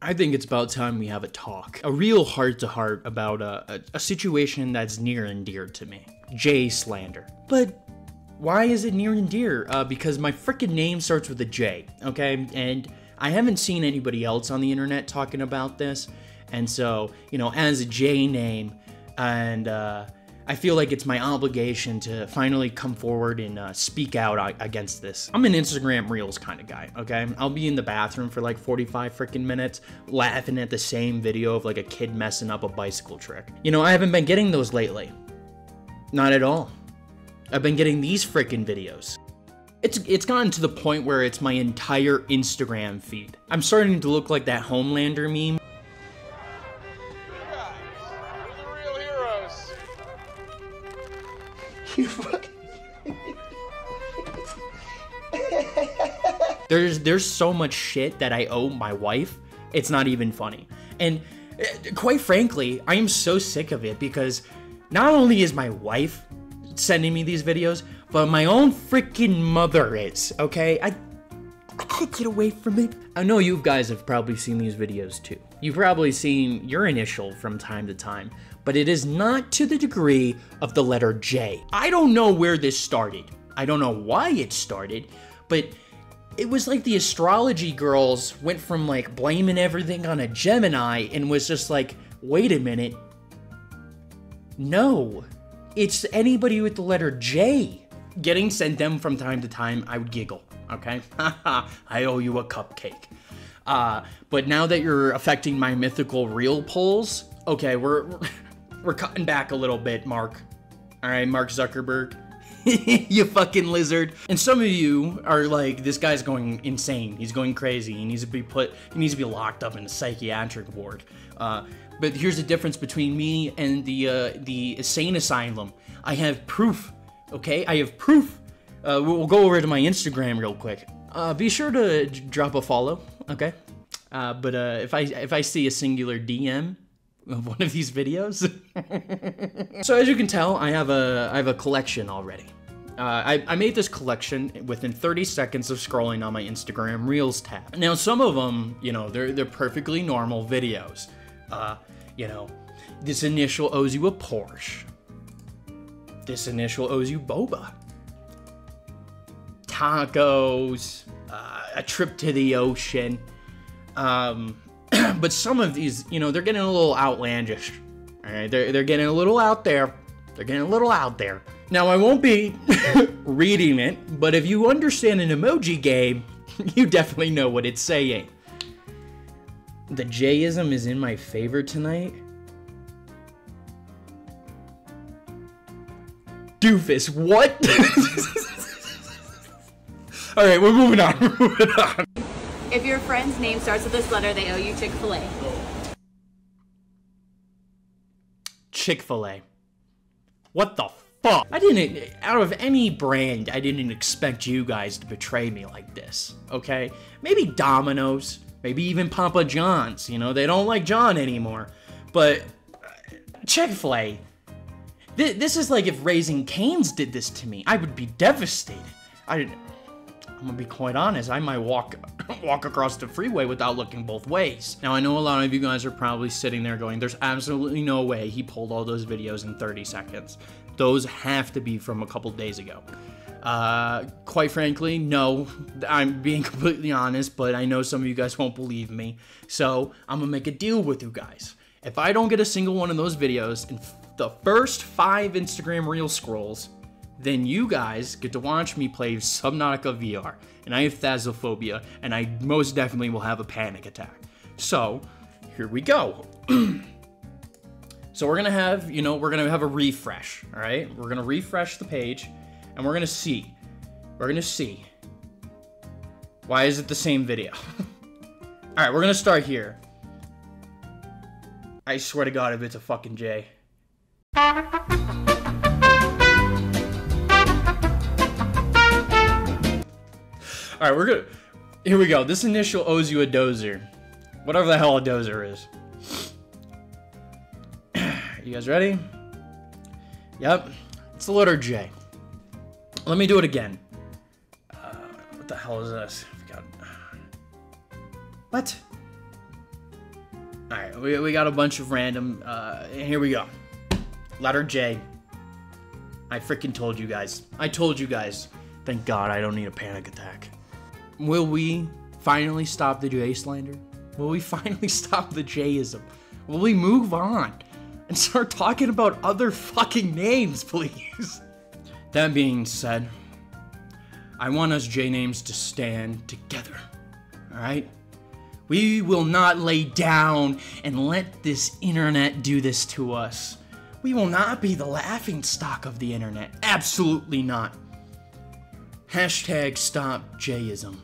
I think it's about time we have a talk, a real heart to heart about a, a, a situation that's near and dear to me J slander. But why is it near and dear? Uh, because my freaking name starts with a J, okay? And I haven't seen anybody else on the internet talking about this. And so, you know, as a J name, and uh, I feel like it's my obligation to finally come forward and uh, speak out against this. I'm an Instagram Reels kind of guy, okay? I'll be in the bathroom for like 45 freaking minutes laughing at the same video of like a kid messing up a bicycle trick. You know, I haven't been getting those lately. Not at all. I've been getting these freaking videos. It's it's gotten to the point where it's my entire Instagram feed. I'm starting to look like that Homelander meme there's there's so much shit that I owe my wife. It's not even funny. And uh, quite frankly, I am so sick of it because not only is my wife sending me these videos, but my own freaking mother is, okay? I I can't get away from it. I know you guys have probably seen these videos too. You've probably seen your initial from time to time but it is not to the degree of the letter J. I don't know where this started. I don't know why it started, but it was like the astrology girls went from like blaming everything on a Gemini and was just like, wait a minute. No, it's anybody with the letter J. Getting sent them from time to time, I would giggle, okay? I owe you a cupcake. Uh, but now that you're affecting my mythical real polls, okay, we're we're cutting back a little bit, Mark. All right, Mark Zuckerberg. you fucking lizard. And some of you are like, this guy's going insane. He's going crazy. He needs to be put, he needs to be locked up in a psychiatric ward. Uh, but here's the difference between me and the uh, the insane asylum. I have proof. Okay, I have proof. Uh, we'll go over to my Instagram real quick. Uh, be sure to drop a follow. Okay. Uh, but uh, if I if I see a singular DM of one of these videos. so as you can tell, I have a I have a collection already. Uh, I, I, made this collection within 30 seconds of scrolling on my Instagram Reels tab. Now, some of them, you know, they're they're perfectly normal videos. Uh, you know, this initial owes you a Porsche. This initial owes you boba. Tacos, uh, a trip to the ocean. Um, but some of these, you know, they're getting a little outlandish. All right, they're they're getting a little out there. They're getting a little out there. Now I won't be reading it, but if you understand an emoji game, you definitely know what it's saying. The Jayism is in my favor tonight. Doofus, what? All right, we're moving on. We're moving on. If your friend's name starts with this letter, they owe you Chick fil A. Chick fil A. What the fuck? I didn't, out of any brand, I didn't expect you guys to betray me like this, okay? Maybe Domino's, maybe even Papa John's, you know, they don't like John anymore. But uh, Chick fil A, this is like if Raising Cane's did this to me. I would be devastated. I. I'm gonna be quite honest, I might walk walk across the freeway without looking both ways. Now I know a lot of you guys are probably sitting there going, there's absolutely no way he pulled all those videos in 30 seconds. Those have to be from a couple days ago. Uh, quite frankly, no, I'm being completely honest, but I know some of you guys won't believe me. So I'm gonna make a deal with you guys. If I don't get a single one of those videos in the first five Instagram reel scrolls, then you guys get to watch me play Subnautica VR. And I have Thazophobia, and I most definitely will have a panic attack. So, here we go. so we're gonna have, you know, we're gonna have a refresh, all right? We're gonna refresh the page, and we're gonna see. We're gonna see. Why is it the same video? all right, we're gonna start here. I swear to God, if it's a fucking J. All right, we're good. Here we go. This initial owes you a dozer. Whatever the hell a dozer is. You guys ready? Yep. It's the letter J. Let me do it again. Uh, what the hell is this? God. What? All right, we, we got a bunch of random. Uh, here we go. Letter J. I freaking told you guys. I told you guys. Thank God I don't need a panic attack. Will we finally stop the J slander? Will we finally stop the Jism? Will we move on and start talking about other fucking names, please? That being said, I want us J names to stand together. Alright? We will not lay down and let this internet do this to us. We will not be the laughing stock of the internet. Absolutely not. Hashtag stop Jism.